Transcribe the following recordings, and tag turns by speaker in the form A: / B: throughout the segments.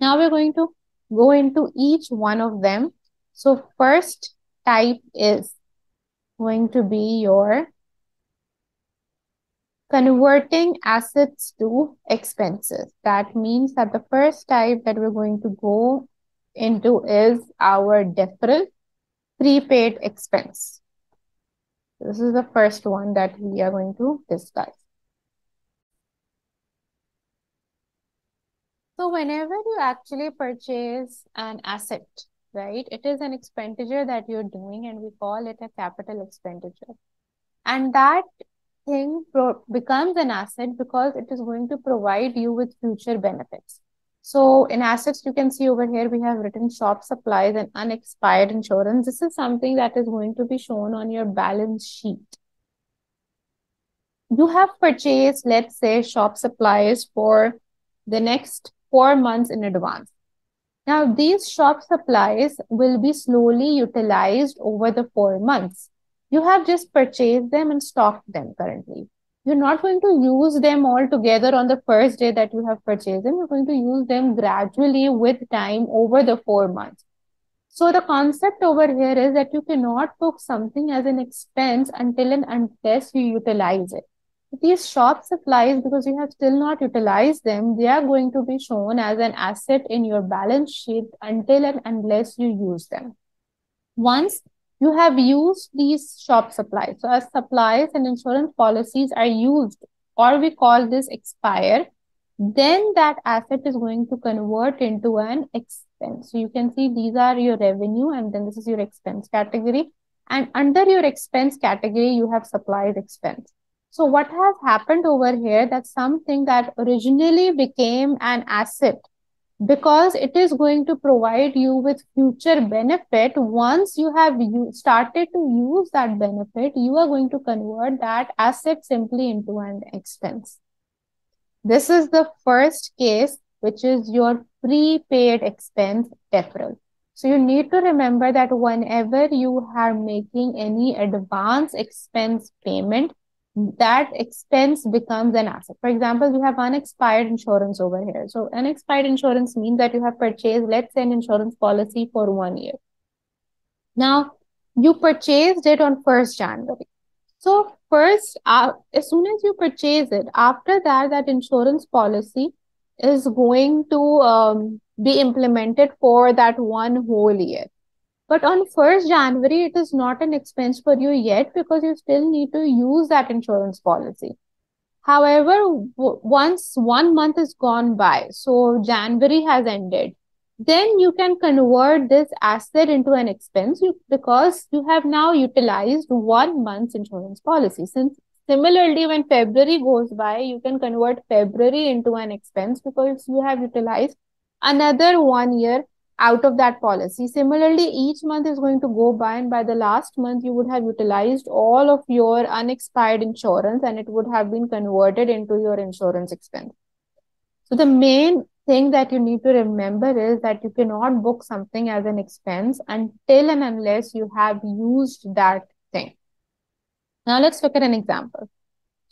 A: Now we're going to go into each one of them. So first type is going to be your converting assets to expenses. That means that the first type that we're going to go into is our deferral prepaid expense. This is the first one that we are going to discuss. So whenever you actually purchase an asset, right, it is an expenditure that you're doing and we call it a capital expenditure. And that thing becomes an asset because it is going to provide you with future benefits. So in assets, you can see over here, we have written shop supplies and unexpired insurance. This is something that is going to be shown on your balance sheet. You have purchased, let's say, shop supplies for the next four months in advance. Now, these shop supplies will be slowly utilized over the four months. You have just purchased them and stocked them currently. You're not going to use them all together on the first day that you have purchased them. You're going to use them gradually with time over the four months. So the concept over here is that you cannot book something as an expense until and unless you utilize it. These shop supplies, because you have still not utilized them, they are going to be shown as an asset in your balance sheet until and unless you use them. Once you have used these shop supplies. So as supplies and insurance policies are used, or we call this expire, then that asset is going to convert into an expense. So you can see these are your revenue and then this is your expense category. And under your expense category, you have supplies expense. So what has happened over here that something that originally became an asset because it is going to provide you with future benefit once you have you started to use that benefit you are going to convert that asset simply into an expense. This is the first case which is your prepaid expense deferral. So you need to remember that whenever you are making any advance expense payment that expense becomes an asset. For example, you have unexpired insurance over here. So unexpired insurance means that you have purchased, let's say, an insurance policy for one year. Now, you purchased it on 1st January. So first, uh, as soon as you purchase it, after that, that insurance policy is going to um, be implemented for that one whole year. But on 1st January, it is not an expense for you yet because you still need to use that insurance policy. However, once one month is gone by, so January has ended, then you can convert this asset into an expense you, because you have now utilized one month's insurance policy. Since similarly, when February goes by, you can convert February into an expense because you have utilized another one year out of that policy. Similarly, each month is going to go by and by the last month, you would have utilized all of your unexpired insurance and it would have been converted into your insurance expense. So the main thing that you need to remember is that you cannot book something as an expense until and unless you have used that thing. Now let's look at an example.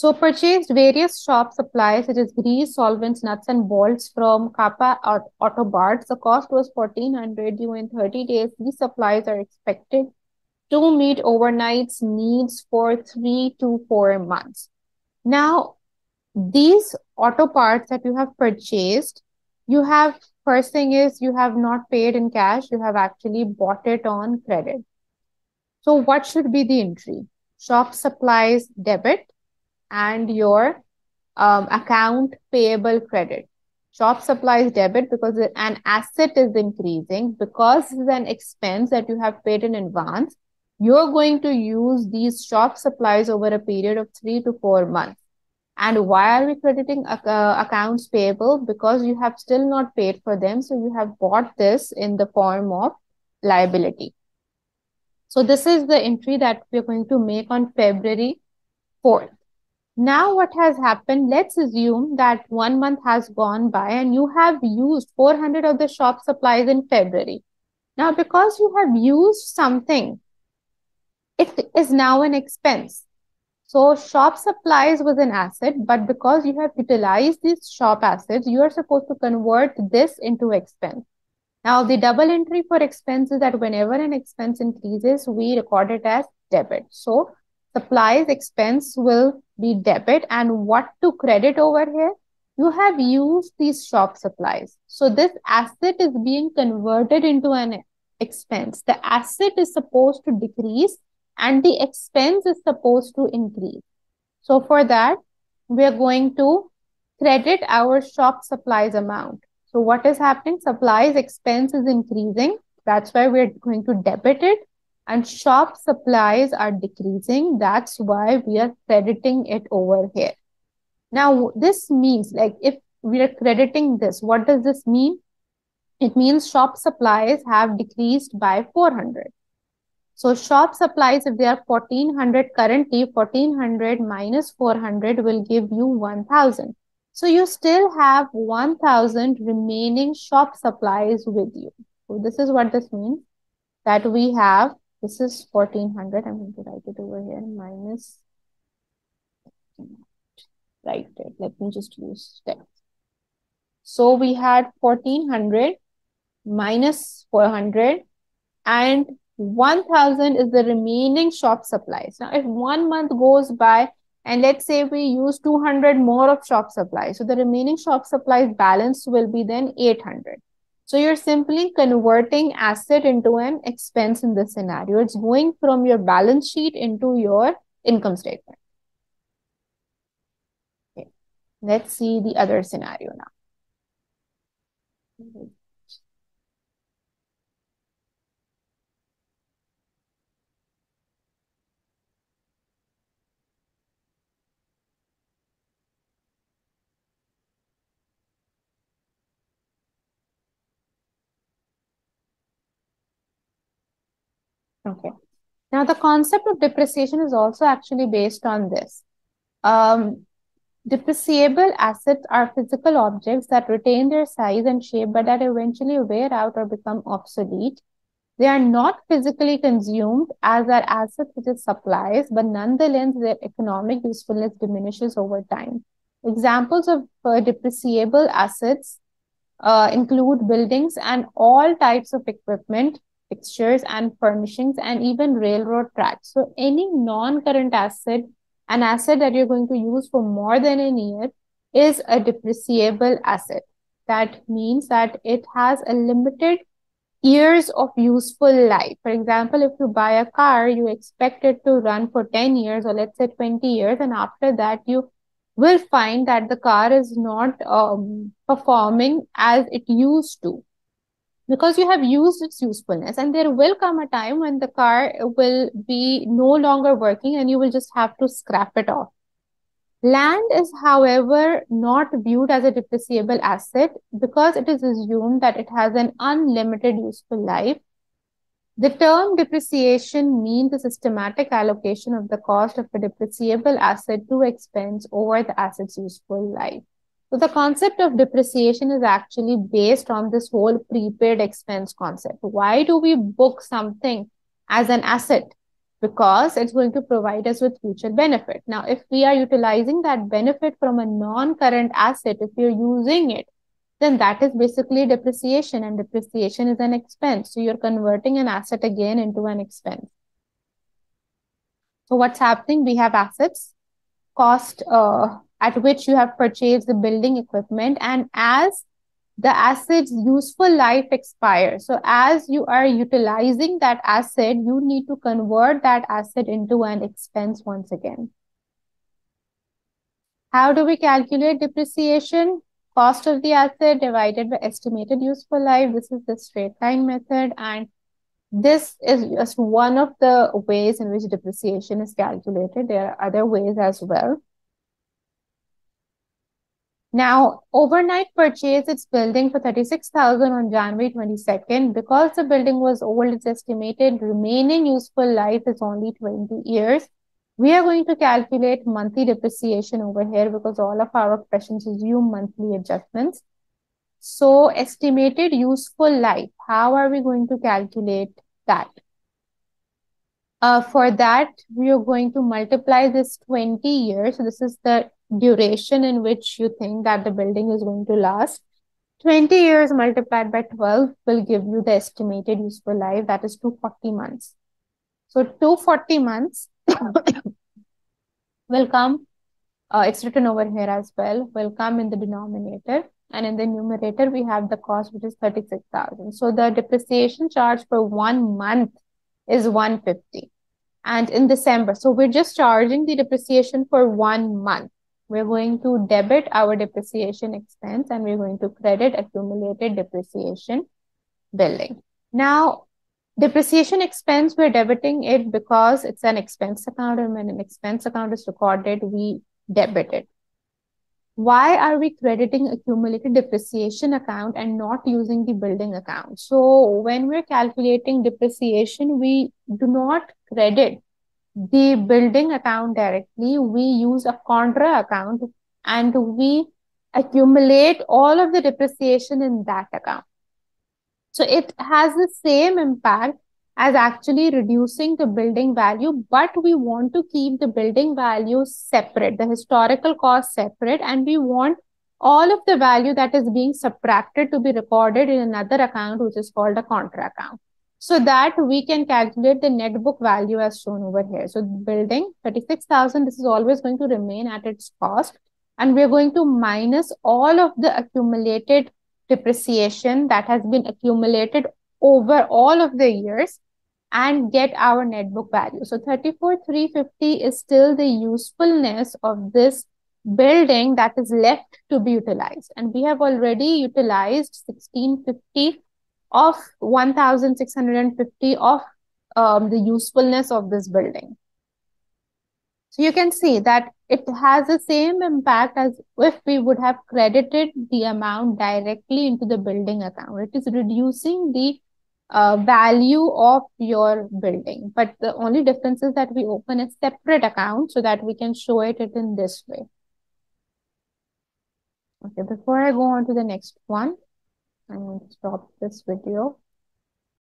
A: So purchased various shop supplies such as grease, solvents, nuts and bolts from Kappa Auto Parts. The cost was 1400 due in 30 days. These supplies are expected to meet overnight's needs for three to four months. Now, these auto parts that you have purchased, you have first thing is you have not paid in cash, you have actually bought it on credit. So what should be the entry? Shop supplies debit and your um, account payable credit. Shop supplies debit because an asset is increasing because it's an expense that you have paid in advance. You're going to use these shop supplies over a period of three to four months. And why are we crediting uh, accounts payable? Because you have still not paid for them. So you have bought this in the form of liability. So this is the entry that we're going to make on February 4th. Now what has happened, let's assume that one month has gone by and you have used 400 of the shop supplies in February. Now, because you have used something, it is now an expense. So shop supplies was an asset, but because you have utilized these shop assets, you are supposed to convert this into expense. Now the double entry for expense is that whenever an expense increases, we record it as debit. So supplies expense will be debit and what to credit over here? You have used these shop supplies. So this asset is being converted into an expense. The asset is supposed to decrease and the expense is supposed to increase. So for that, we are going to credit our shop supplies amount. So what is happening? Supplies expense is increasing. That's why we're going to debit it. And shop supplies are decreasing. That's why we are crediting it over here. Now, this means like if we are crediting this, what does this mean? It means shop supplies have decreased by 400. So shop supplies, if they are 1400 currently, 1400 minus 400 will give you 1000. So you still have 1000 remaining shop supplies with you. So this is what this means that we have, this is 1400. I'm going to write it over here minus, right it. Let me just use text. So we had 1400 minus 400 and 1000 is the remaining shop supplies. Now, if one month goes by and let's say we use 200 more of shop supplies, so the remaining shop supplies balance will be then 800. So you're simply converting asset into an expense in this scenario. It's going from your balance sheet into your income statement. Okay. Let's see the other scenario now. Okay. Now, the concept of depreciation is also actually based on this. Um, depreciable assets are physical objects that retain their size and shape, but that eventually wear out or become obsolete. They are not physically consumed as are assets such as supplies, but nonetheless, their economic usefulness diminishes over time. Examples of uh, depreciable assets uh, include buildings and all types of equipment, fixtures and furnishings and even railroad tracks. So any non-current asset, an asset that you're going to use for more than a year is a depreciable asset. That means that it has a limited years of useful life. For example, if you buy a car, you expect it to run for 10 years or let's say 20 years. And after that, you will find that the car is not um, performing as it used to because you have used its usefulness and there will come a time when the car will be no longer working and you will just have to scrap it off. Land is, however, not viewed as a depreciable asset because it is assumed that it has an unlimited useful life. The term depreciation means the systematic allocation of the cost of a depreciable asset to expense over the asset's useful life. So the concept of depreciation is actually based on this whole prepaid expense concept. Why do we book something as an asset? Because it's going to provide us with future benefit. Now, if we are utilizing that benefit from a non-current asset, if you're using it, then that is basically depreciation and depreciation is an expense. So you're converting an asset again into an expense. So what's happening? We have assets, cost, uh, at which you have purchased the building equipment and as the asset's useful life expires. So as you are utilizing that asset, you need to convert that asset into an expense once again. How do we calculate depreciation? Cost of the asset divided by estimated useful life. This is the straight line method. And this is just one of the ways in which depreciation is calculated. There are other ways as well. Now, overnight purchased its building for 36,000 on January 22nd. Because the building was old, its estimated remaining useful life is only 20 years. We are going to calculate monthly depreciation over here because all of our questions assume monthly adjustments. So estimated useful life, how are we going to calculate that? Uh, for that, we are going to multiply this 20 years. So this is the duration in which you think that the building is going to last. 20 years multiplied by 12 will give you the estimated useful life, that is 240 months. So 240 months will come, uh, it's written over here as well, will come in the denominator. And in the numerator, we have the cost, which is 36,000. So the depreciation charge for one month is 150. And in December, so we're just charging the depreciation for one month we're going to debit our depreciation expense and we're going to credit accumulated depreciation building. Now, depreciation expense, we're debiting it because it's an expense account and when an expense account is recorded, we debit it. Why are we crediting accumulated depreciation account and not using the building account? So when we're calculating depreciation, we do not credit the building account directly, we use a contra account and we accumulate all of the depreciation in that account. So it has the same impact as actually reducing the building value, but we want to keep the building value separate, the historical cost separate, and we want all of the value that is being subtracted to be recorded in another account, which is called a contra account so that we can calculate the net book value as shown over here. So building 36,000, this is always going to remain at its cost. And we're going to minus all of the accumulated depreciation that has been accumulated over all of the years and get our net book value. So 34,350 is still the usefulness of this building that is left to be utilized. And we have already utilized 1650 of 1650 of um, the usefulness of this building. So you can see that it has the same impact as if we would have credited the amount directly into the building account. It is reducing the uh, value of your building. But the only difference is that we open a separate account so that we can show it in this way. Okay, before I go on to the next one, I'm going to stop this video.